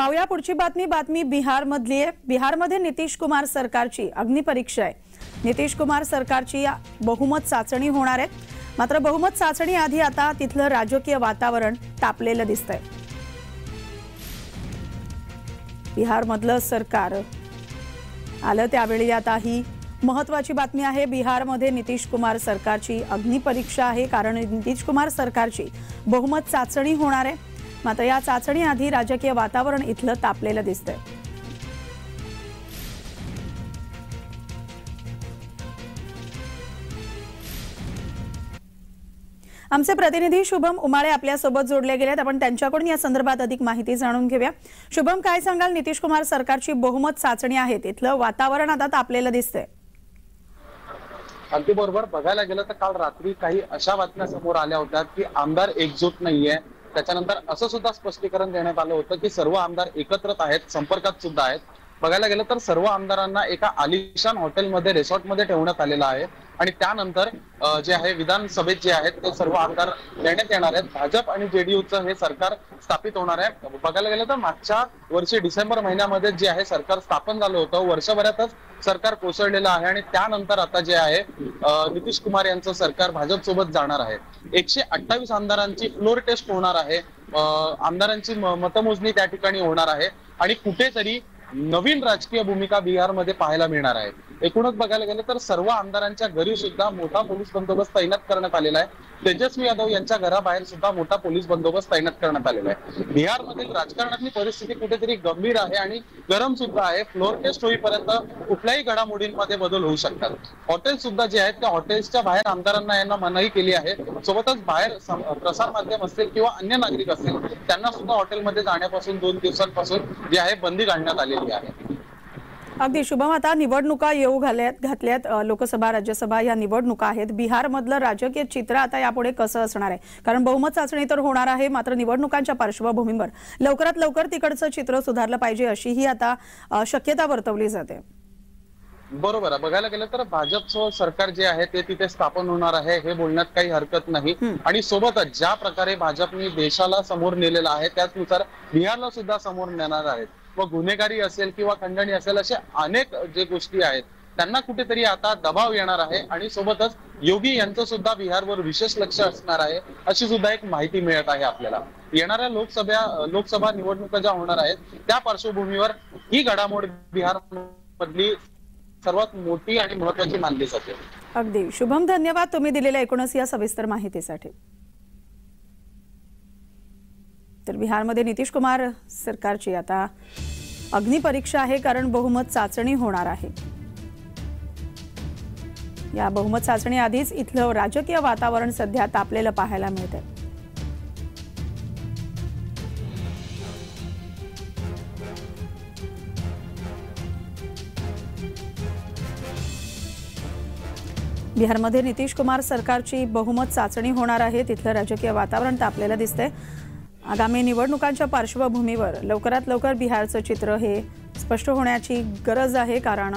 पाहूया पुढची बातमी बातमी बिहारमधली आहे. बिहारमध्ये नितीश कुमार सरकारची अग्निपरीक्षा आहे. नितीश कुमार सरकारची बहुमत चाचणी होणार आहे. मात्र बहुमत चाचणी आधी आता तिथलं राजकीय वातावरण तापलेलं दिसतंय. बिहारमधलं सरकार आलं त्यावेळी आता ही महत्वाची बातमी आहे. बिहारमध्ये नितीश कुमार सरकारची अग्निपरीक्षा आहे. कारण नितीश कुमार सरकारची बहुमत चाचणी होणार आहे. मात्र या चाचणीआधी राजकीय वातावरण इथलं तापलेलं दिसतंय. आमचे प्रतिनिधी शुभम उमाळे आपल्यासोबत जोडले गेलेत. आपण त्यांच्याकडून या संदर्भात अधिक माहिती जाणून घेऊया. शुभम काय सांगाल? नितीश कुमार सरकारची बहुमत चाचणी आहे तिथलं वातावरण आता तापलेलं दिसतंय. अगदी बरोबर. बघायला गेलं तर काल रात्री काही अशा बातम्या समोर आल्या होत्या की आमदार एकजूट नाहीये. त्याच्यानंतर असं सुद्धा स्पष्टीकरण देण्यात आलं होतं की सर्व आमदार एकत्रच आहेत संपर्कात सुद्धा आहेत. बघायला गेलं तर सर्व आमदारांना एका आलिशान हॉटेलमध्ये रिसॉर्टमध्ये ठेवण्यात आलेलं आहे. आणि त्यानंतर जे आहे विधानसभेत जे आहेत ते सर्व आमदार देण्यात येणार आहेत. भाजप आणि जेडीयूचं हे सरकार स्थापित होणार आहे. बघायला गेलं तर मागच्या वर्षी डिसेंबर महिन्यामध्ये जे आहे सरकार स्थापन झालं होतं. वर्षभरातच सरकार कोसळलेलं आहे. आणि त्यानंतर आता जे आहे नितीश कुमार यांचं सरकार भाजप सोबत जाणार आहे. एकशे अठ्ठावीस आमदारांची फ्लोर टेस्ट होणार आहे. आमदारांची मतमोजणी त्या ठिकाणी होणार आहे. आणि कुठेतरी नवीन राजकीय भूमिका बिहारमध्ये पाहायला मिळणार आहे. एकूणच बघायला गेलं तर सर्व आमदारांच्या घरी सुद्धा मोठा पोलीस बंदोबस्त तैनात करण्यात आलेला आहे. तेजस्वी यादव यांच्या घराबाहेर सुद्धा मोठा पोलीस बंदोबस्त तैनात करण्यात आलेला आहे. बिहारमधील राजकारणातली परिस्थिती कुठेतरी गंभीर आहे आणि गरम सुद्धा आहे. फ्लोर टेस्ट होईपर्यंत कुठल्याही घडामोडींमध्ये बदल होऊ शकतात. हॉटेल सुद्धा जे आहेत त्या हॉटेल्सच्या बाहेर आमदारांना यांना मनाई केली आहे. सोबतच बाहेर प्रसार माध्यम असतील किंवा अन्य नागरिक असतील त्यांना सुद्धा हॉटेलमध्ये जाण्यापासून दोन दिवसांपासून जे आहे बंदी घालण्यात आलेली आहे. अगदी शुभम आता निवडणुका येऊ घाल्यात घातल्यात लोकसभा राज्यसभा या निवडणुका आहेत. बिहारमधलं राजकीय चित्र आता यापुढे कसं असणार आहे? कारण बहुमत चाचणी तर होणार आहे मात्र निवडणुकांच्या पार्श्वभूमीवर लवकरात लवकर तिकडचं चित्र सुधारलं पाहिजे अशीही आता शक्यता वर्तवली जाते. बरोबर आहे. बघायला गेलं तर भाजपचं सरकार जे आहे ते तिथे स्थापन होणार आहे हे बोलण्यात काही हरकत नाही. आणि सोबतच ज्या प्रकारे भाजपने देशाला समोर नेलेलं आहे त्याचनुसार बिहारला सुद्धा समोर नेणार आहेत. व गुन्हेगारी असेल किंवा खंडणी असेल असे अनेक जे गोष्टी आहेत त्यांना कुठेतरी आता दबाव येणार आहे. आणि सोबतच योगी यांचं सुद्धा बिहारवर विशेष लक्ष असणार आहे अशी सुद्धा एक माहिती मिळत आहे आपल्याला. येणाऱ्या लोकसभा लोकसभा निवडणुका ज्या होणार आहेत त्या पार्श्वभूमीवर ही घडामोड बिहार मधली सर्वात मोठी आणि महत्वाची मानली जाते. अगदी. शुभम धन्यवाद तुम्ही दिलेल्या एकूणच या सविस्तर माहितीसाठी. तर बिहारमध्ये नितीश कुमार सरकारची आता अग्निपरीक्षा आहे कारण बहुमत चाचणी होणार आहे. या बहुमत चाचणी आधीच इथलं राजकीय वातावरण सध्या तापलेलं पाहायला मिळतंय. बिहारमध्ये नितीश कुमार सरकारची बहुमत चाचणी होणार आहे. तिथलं राजकीय वातावरण तापलेलं दिसतंय. आगामी निवडणुकांच्या पार्श्वभूमीवर लवकरात लवकर बिहारचं चित्र हे स्पष्ट होण्याची गरज आहे कारण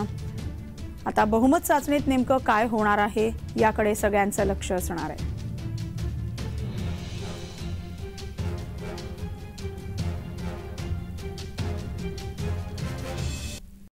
आता बहुमत चाचणीत नेमकं काय होणार आहे याकडे सगळ्यांचं लक्ष असणार आहे.